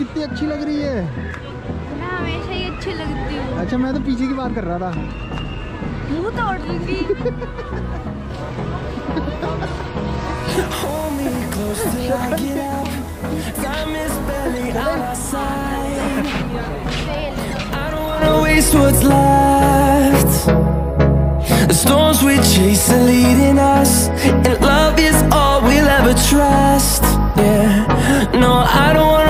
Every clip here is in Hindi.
कितनी अच्छी लग रही है मैं हमेशा ही अच्छी लगती हूँ अच्छा मैं तो पीछे की बात कर रहा था मुँह तोड़ दूँगी. The storms we chase are leading us, and love is all we'll ever trust. Yeah, no, I don't wanna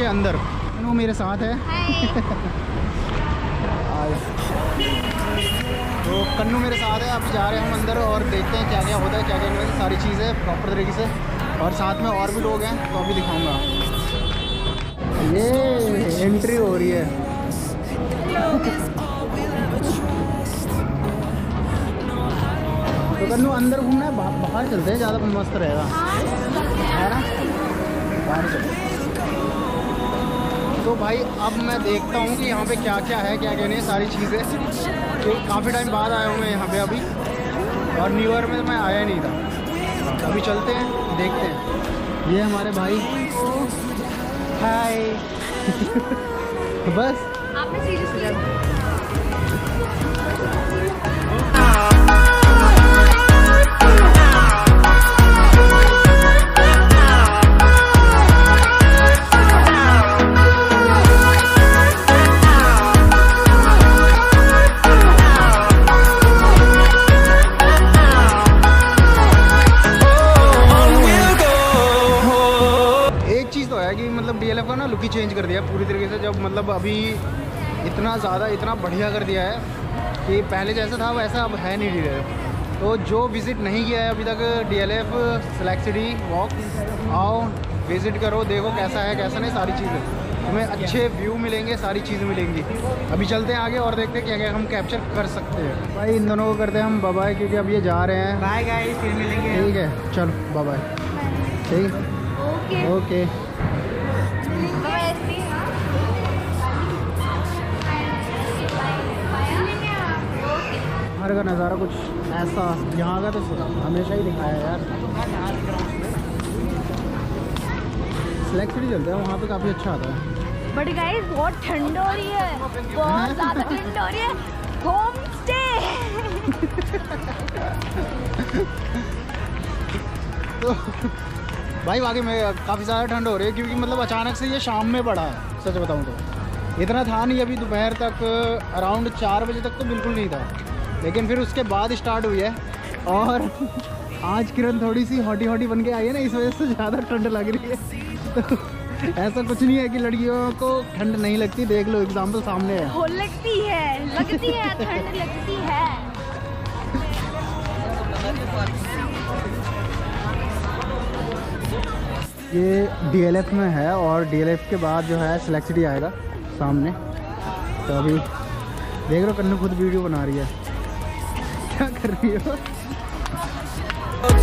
के अंदर। वो मेरे साथ है। तो कन्नू मेरे साथ है अब जा रहे हैं हम अंदर और देखते हैं क्या क्या होता है क्या क्या नहीं होता सारी चीज़ें प्रॉपर तरीके से। और साथ में और भी लोग हैं तो अभी दिखाऊँगा। ये एंट्री हो रही है। तो कन्नू अंदर घूमना है बाहर चलते हैं ज़्यादा मस्त रहेगा। है ना? बाहर चलते हैं। तो भाई, अब मैं देखता हूँ कि यहाँ पे क्या क्या है क्या क्या नहीं सारी चीज़ें। तो काफ़ी टाइम बाद आया हूँ मैं यहाँ पे अभी। और न्यू ईयर में मैं आया नहीं था। अभी चलते हैं, देखते हैं। ये हमारे भाई। हाय बस। आपने लुक ही चेंज कर दिया पूरी तरीके से। जब मतलब अभी इतना ज़्यादा इतना बढ़िया कर दिया है कि पहले जैसा था वैसा अब है नहीं डी तो जो विज़िट नहीं किया है अभी तक D L F select city walk आओ विज़िट करो देखो कैसा है कैसा नहीं सारी चीज़ें। तुम्हें अच्छे व्यू मिलेंगे सारी चीज़ें मिलेंगी। अभी चलते हैं आगे और देखते हैं क्या क्या हम कैप्चर कर सकते हैं। भाई इन दोनों को करते हैं हम बाय क्योंकि अब ये जा रहे हैं। बाय गाइस फिर मिलेंगे। ठीक है चलो बाय ठीक? ओके बाहर का नज़ारा कुछ ऐसा यहाँ का तो हमेशा ही दिखाया है यार। सिलेक्ट ही चलते हैं वहाँ पे काफ़ी अच्छा आता है। बट गाइस बहुत ठंड हो रही है। बहुत ज़्यादा ठंड हो रही है। होम स्टे तो भाई वाकई में काफ़ी ज़्यादा ठंड हो रही है क्योंकि मतलब अचानक से ये शाम में पड़ा है सच बताऊँ तो। इतना था नहीं अभी दोपहर तक अराउंड चार बजे तक तो बिल्कुल नहीं था। लेकिन फिर उसके बाद स्टार्ट हुई है। और आज किरण थोड़ी सी हॉटी हॉटी बन के आई है ना इस वजह से ज़्यादा ठंड लग रही है। तो ऐसा कुछ नहीं है कि लड़कियों को ठंड नहीं लगती देख लो एग्ज़ाम्पल सामने है। हो लगती है लगती है ठंड लगती है। ये डीएलएफ में है और डीएलएफ के बाद जो है सेलेक्ट सिटी आएगा सामने। तो अभी देख रहे हो कन्नू खुद वीडियो बना रही है। क्या कर रही हो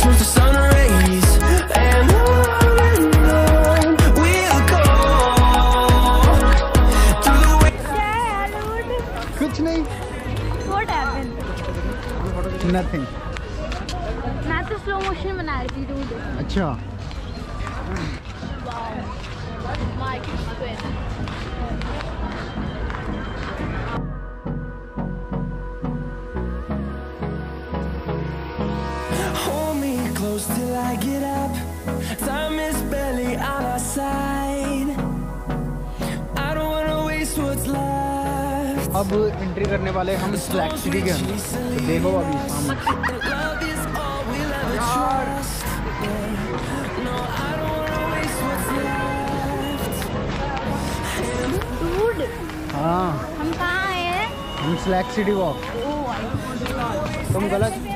Turns to sun rays. And on and on we'll go. Through the way- क्या है dude? कुछ नहीं What happened? नथिंग मैं तो स्लो मोशन बना रही थी dude. अच्छा Hold close till I get up. Time is barely on our side. I don't wanna waste what's left. अब एंट्री करने वाले हम सेलेक्ट सिटी के अंदर तो देखो अभी सामने Love is all we'll ever trust. No, I don't wanna waste what's left. Dude, हाँ हम कहाँ हैं? हम सेलेक्ट सिटी वॉक Oh, तुम गलत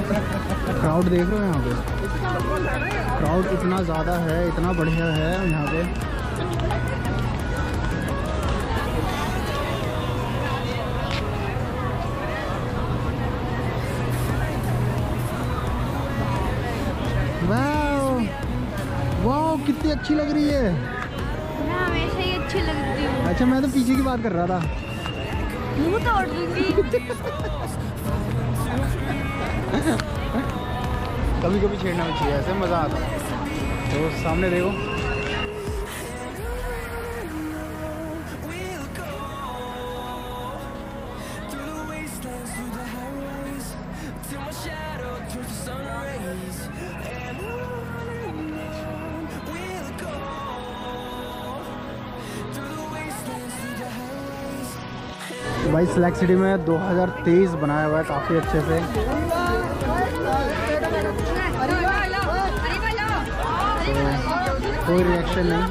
क्राउड देख रहे हो यहाँ पे? क्राउड इतना ज़्यादा है इतना बढ़िया है यहाँ पे। कितनी अच्छी लग रही है। मैं हमेशा ही अच्छी लगती हूँ। अच्छा मैं तो पीछे की बात कर रहा था। दूँगी। कभी कभी छेड़ना भी चाहिए ऐसे मज़ा आता है। तो सामने देखो। भाई सिलेक्ट सिटी में 2023 बनाया हुआ है काफ़ी अच्छे से। कोई रिएक्शन नहीं।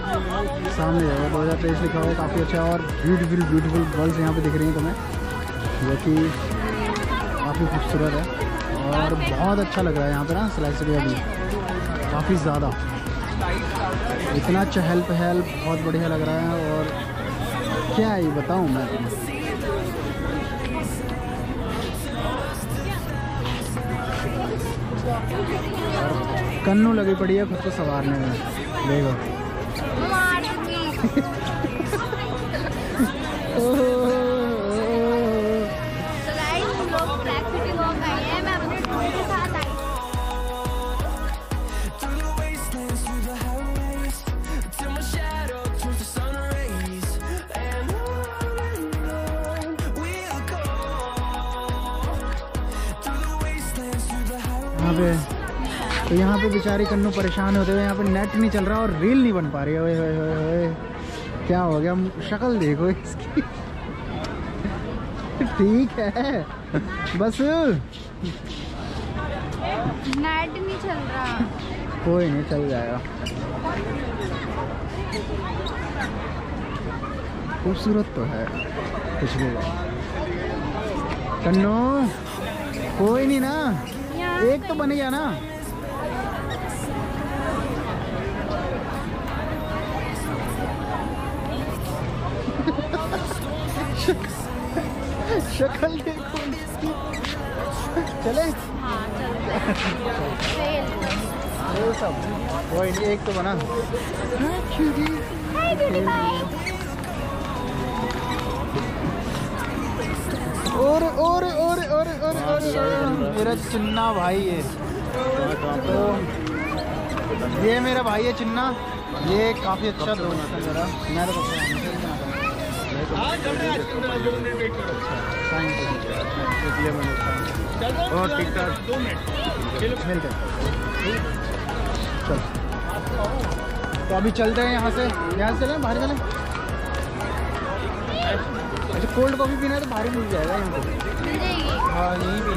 सामने जाएगा दो हज़ार तेईस लिखा हुआ है, काफ़ी अच्छा और ब्यूटीफुल ब्यूटीफुल गर्ल्स यहाँ पे दिख रही हैं तुम्हें, जो कि काफ़ी खूबसूरत है और बहुत अच्छा लग रहा है यहाँ पे ना सिलेक्ट सिटी अभी। काफ़ी ज़्यादा। इतना चहल पहल बहुत बढ़िया लग रहा है और क्या ये बताऊँ मैं कन्नू लगी पड़ी है खुद को संवारने में। देखो। पे। तो यहाँ पे बेचारी कन्नू परेशान होते हुए यहाँ पे नेट नहीं चल रहा और रील नहीं बन पा रही। है ओए होए होए होए क्या हो गया? शक्ल देखो इसकी। ठीक है। बस। नेट नहीं चल रहा। कोई नहीं चल जाएगा। खूबसूरत तो है। पिछले कन्नू कोई नहीं ना। एक तो बन गया ना। शक्ल देखो इसकी। चले। हाँ चल सब। कोई नहीं एक तो बना। और और और और और और। मेरा चिन्ना भाई है। तो ये मेरा भाई है चिन्ना। ये काफ़ी अच्छा दोस्त है मेरा। मैं तो और टिकट मिलते चल तो अभी चलते हैं यहाँ से। यहाँ से चलें बाहर चलें? अच्छा कोल्ड कॉफ़ी पीना है तो बाहर ही मिल जाएगा यहाँ पे मिल जाएगी। हाँ यहीं पे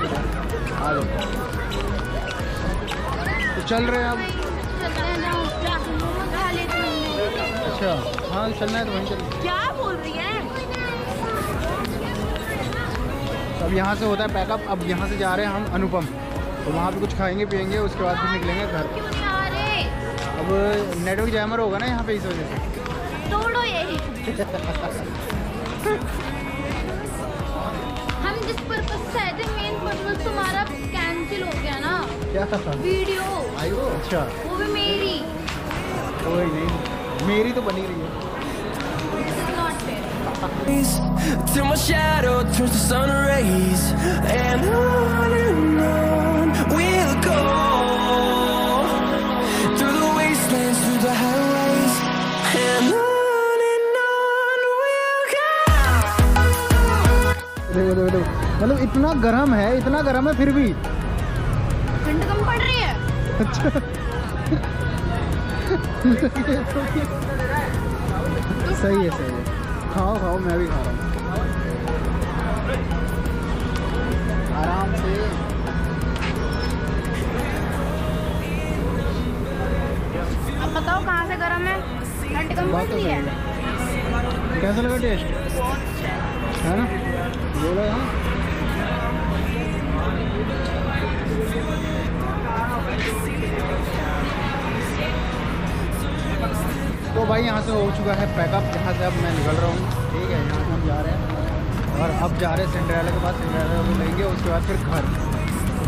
आ जाओ तो चल रहे हैं अब अच्छा हाँ चलना है तो वहीं चल। क्या बोल रही है? तो अब यहाँ से होता है पैकअप अब यहाँ से जा रहे हैं हम अनुपम। तो वहाँ पे कुछ खाएँगे पियेंगे उसके बाद फिर निकलेंगे घर। अब नेटवर्क जैमर होगा ना यहाँ पे इस वजह से। तोड़ो यही। क्या था सर वीडियो। आई वो अच्छा। वो भी मेरी। कोई नहीं। मेरी तो बनी रही है। To my shadow turns the sun rays and I मतलब इतना गर्म है इतना गर्म है फिर भी। अच्छा सही है सही है। खाओ खाओ मैं भी खा रहा हूँ। आराम से। अब बताओ कहाँ से गरम है? ठंड कम तो है? है। कैसा लगा टेस्ट? है ना? बोला हाँ भाई यहाँ से हो चुका है पैकअप जहाँ से अब मैं निकल रहा हूँ। ठीक है यहाँ से हम जा रहे हैं। और अब जा रहे हैं सिंड्रेला के पास। सिंड्रेला को लेंगे उसके बाद फिर घर।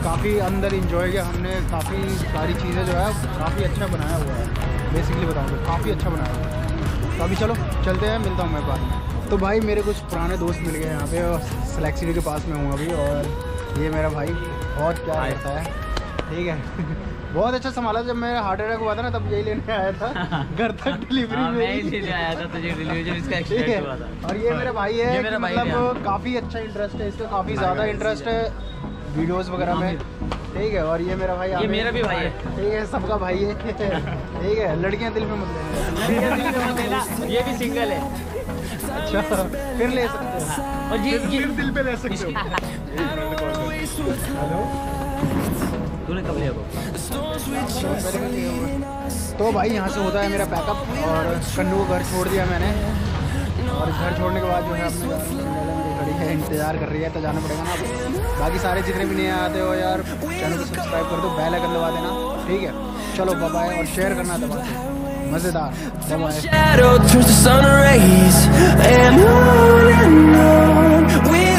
काफ़ी अंदर इंजॉय किया हमने। काफ़ी सारी चीज़ें जो है काफ़ी अच्छा बनाया हुआ है। बेसिकली बताऊँ तो काफ़ी अच्छा बनाया हुआ है। तो अभी चलो चलते हैं मिलता हूँ मैं बाद में। तो भाई मेरे कुछ पुराने दोस्त मिल गए यहाँ पे और के पास में हूँ अभी और ये मेरा भाई बहुत प्यार करता है। ठीक है। बहुत अच्छा संभाला जब मेरा हार्ट अटैक हुआ था ना तब यही लेने आया था। घर तक डिलीवरी हाँ, मैं ही। आया था तुझे डिलीवरी इसका है। एक्सीडेंट हुआ था। और ये मेरा भाई है मेरा भाई मतलब काफ़ी अच्छा इंटरेस्ट है इसका काफ़ी ज़्यादा इंटरेस्ट है। वीडियोस वगैरह में। ठीक है और ये मेरा भाई ये मेरा भी भाई है। ठीक है सबका भाई है। ठीक है लड़कियाँ दिल में मत लेना ये भी सिंगल है। अच्छा फिर ले सकते हो। और ये ये दिल पे ले सकते हो। हेलो। तूने कब लिया तो भाई यहाँ से होता है मेरा पैकअप और कन्नू को घर छोड़ दिया मैंने। और घर छोड़ने के बाद जो है अपने खड़ी है इंतज़ार कर रही है तो जाना पड़ेगा ना बाकी सारे जितने भी नए आते हो यार चैनल को सब्सक्राइब कर दो बेल आइकन दबा देना ठीक है? चलो बाय और शेयर करना दबा मज़ेदार। बाय